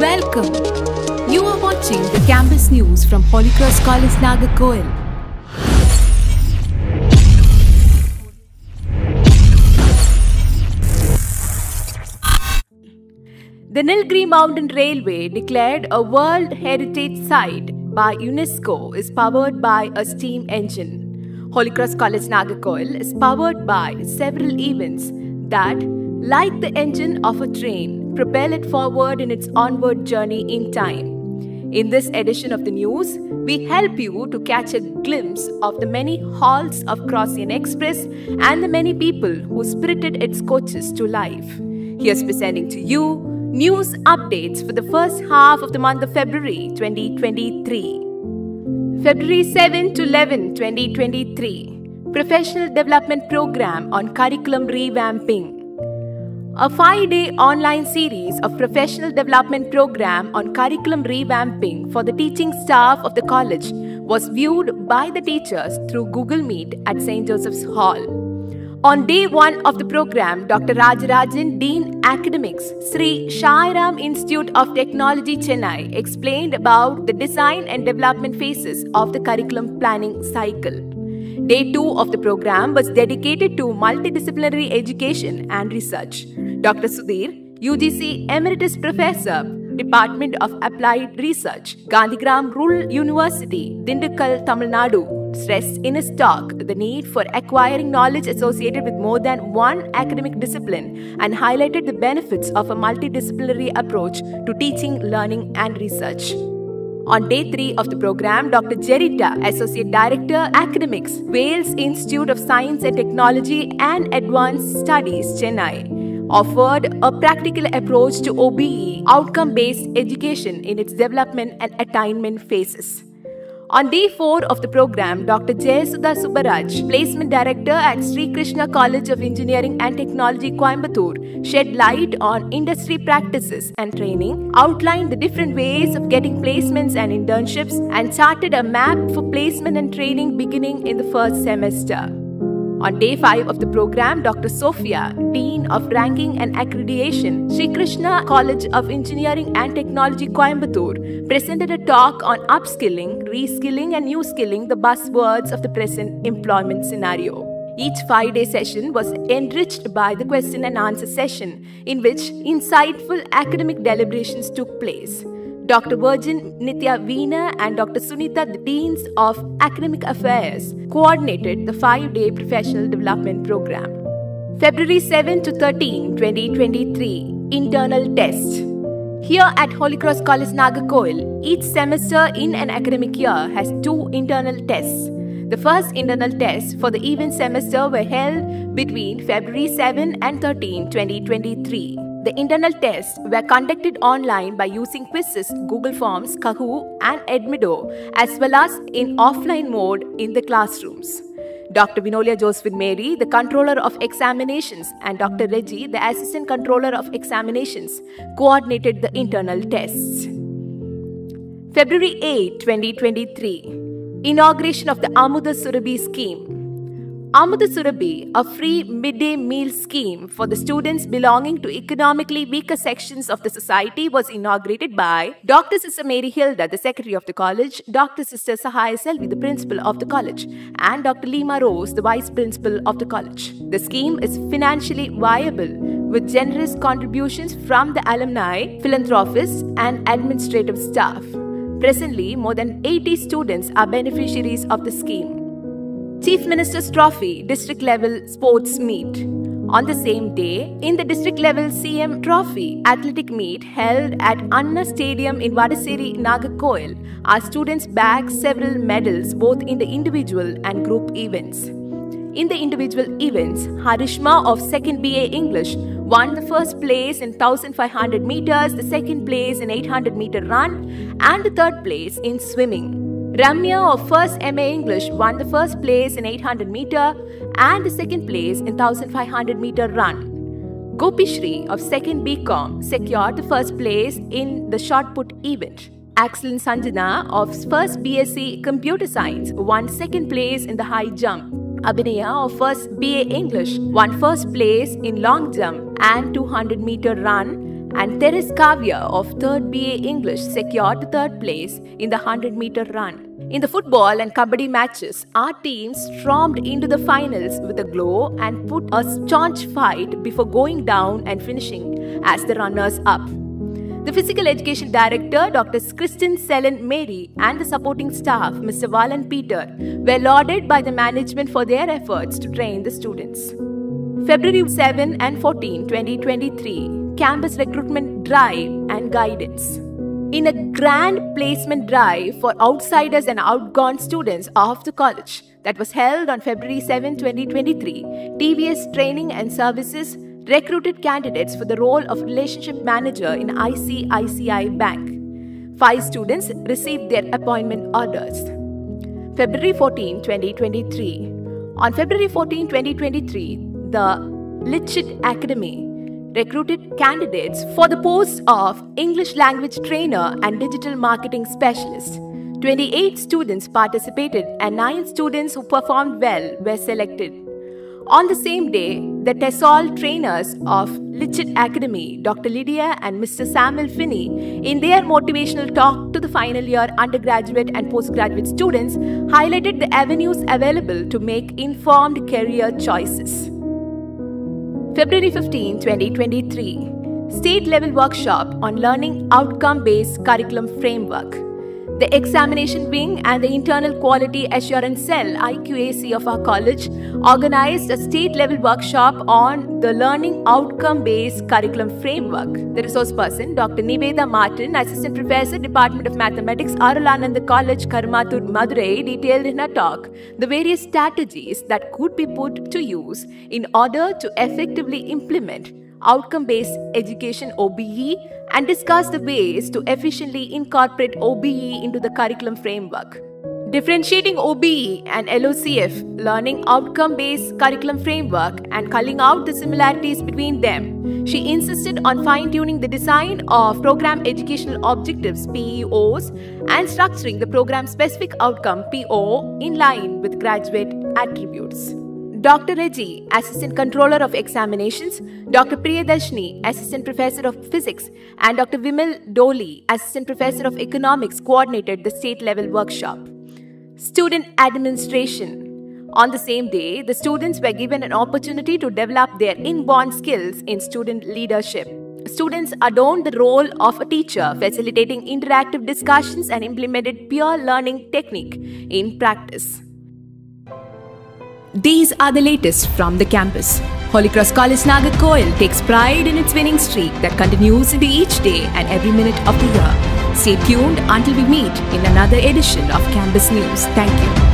Welcome. You are watching the campus news from Holy Cross College Nagercoil. The Nilgiri Mountain Railway, declared a World Heritage Site by UNESCO, is powered by a steam engine. Holy Cross College Nagercoil is powered by several events that, like the engine of a train, propel it forward in its onward journey in time. In this edition of the news, we help you to catch a glimpse of the many halls of Crossian Express and the many people who spirited its coaches to life. Here's presenting to you news updates for the first half of the month of February 2023. February 7 to 11, 2023. Professional Development Program on Curriculum Revamping. A five day online series of professional development program on curriculum revamping for the teaching staff of the college was viewed by the teachers through Google Meet at St. Joseph's Hall. On day one of the program, Dr. Rajarajan, Dean Academics, Sri Sairam Institute of Technology, Chennai, explained about the design and development phases of the curriculum planning cycle. Day two of the program was dedicated to multidisciplinary education and research. Dr. Sudhir, UGC Emeritus Professor, Department of Applied Research, Gandhigram Rural University, Dindigul, Tamil Nadu, stressed in his talk the need for acquiring knowledge associated with more than one academic discipline and highlighted the benefits of a multidisciplinary approach to teaching, learning, and research. On day three of the program, Dr. Jerita, Associate Director, Academics, Vels Institute of Science and Technology and Advanced Studies, Chennai, offered a practical approach to OBE, outcome based education in its development and attainment phases. On day 4 of the program, Dr. Jayasudha Subaraj, Placement Director at Sri Krishna College of Engineering and Technology, Coimbatore, shed light on industry practices and training, outlined the different ways of getting placements and internships, and charted a map for placement and training beginning in the first semester. On day 5 of the program, Dr. Sophia, Dean of Ranking and Accreditation, Sri Krishna College of Engineering and Technology, Coimbatore, presented a talk on upskilling, reskilling, and new skilling, the buzzwords of the present employment scenario. Each five day session was enriched by the question and answer session, in which insightful academic deliberations took place. Dr. Virgin Nitya Veena and Dr. Sunita, the Deans of Academic Affairs, coordinated the five day professional development program. February 7 to 13, 2023, internal test. Here at Holy Cross College Nagercoil, each semester in an academic year has two internal tests. The first internal tests for the even semester were held between February 7 and 13, 2023. The internal tests were conducted online by using quizzes, Google Forms, Kahoot, and Edmodo, as well as in offline mode in the classrooms. Dr. Vinolia Josephine Mary, the Controller of Examinations, and Dr. Reggie, the Assistant Controller of Examinations, coordinated the internal tests. February 8, 2023 Inauguration of the Amuda Surabhi Scheme. Amuda Surabhi, a free midday meal scheme for the students belonging to economically weaker sections of the society, was inaugurated by Dr. Sister Mary Hilda, the Secretary of the College, Dr. Sister Sahaya Selvi, the Principal of the College, and Dr. Lima Rose, the Vice Principal of the College. The scheme is financially viable with generous contributions from the alumni, philanthropists, and administrative staff. Presently, more than 80 students are beneficiaries of the scheme. Chief Minister's Trophy District Level Sports Meet. On the same day, in the district level CM Trophy athletic meet held at Anna Stadium in Vadaseri, Nagercoil, our students bagged several medals both in the individual and group events. In the individual events, Harishma of 2nd BA English won the first place in 1500 meters, the second place in 800 meter run, and the third place in swimming. Ramya of 1st MA English won the first place in 800 meter and the second place in 1500 meter run. Gopi Shri of 2nd BCom secured the first place in the shot put event. Axelin Sanjana of 1st BSc Computer Science won second place in the high jump. Abhinaya of 1st BA English won first place in long jump and 200 meter run and Teres Kavya of 3rd BA English secured the third place in the 100 meter run. In the football and kabaddi matches, our team stormed into the finals with a glow and put a staunch fight before going down and finishing as the runners up. The Physical Education Director, Dr. Kristen Selen Mary, and the supporting staff, Mr. Valan Peter, were lauded by the management for their efforts to train the students. February 7 and 14, 2023, campus recruitment drive and guidance. In a grand placement drive for outsiders and outgone students of the college that was held on February 7, 2023, TVS Training and Services recruited candidates for the role of relationship manager in ICICI Bank. Five students received their appointment orders. February 14, 2023. On February 14, 2023, the Litchit Academy recruited candidates for the post of English language trainer and digital marketing specialist. 28 students participated and 9 students who performed well were selected. On the same day, the TESOL trainers of Litchit Academy, Dr. Lydia and Mr. Samuel Finney, in their motivational talk to the final year undergraduate and postgraduate students, highlighted the avenues available to make informed career choices. February 15, 2023, State Level Workshop on Learning Outcome Based Curriculum Framework. The examination wing and the internal quality assurance cell IQAC of our college organized a state level workshop on the learning outcome based curriculum framework. The resource person, Dr. Niveda Martin, Assistant Professor, Department of Mathematics, Arulananda College, Karumathur, Madurai, detailed in her talk the various strategies that could be put to use in order to effectively implement outcome based education OBE and discuss the ways to efficiently incorporate OBE into the curriculum framework. Differentiating OBE and LOCF, learning outcome based curriculum framework, and culling out the similarities between them, she insisted on fine tuning the design of program educational objectives PEOs and structuring the program specific outcome PO in line with graduate attributes. Dr. Reggie, Assistant Controller of Examinations, Dr. Priyadarshini, Assistant Professor of Physics, and Dr. Vimal Doli, Assistant Professor of Economics, coordinated the state level workshop. Student Administration. On the same day, the students were given an opportunity to develop their inborn skills in student leadership. Students adorned the role of a teacher, facilitating interactive discussions and implemented peer learning technique in practice. These are the latest from the campus. Holy Cross College Nagercoil takes pride in its winning streak that continues into each day and every minute of the year. Stay tuned until we meet in another edition of Campus News. Thank you.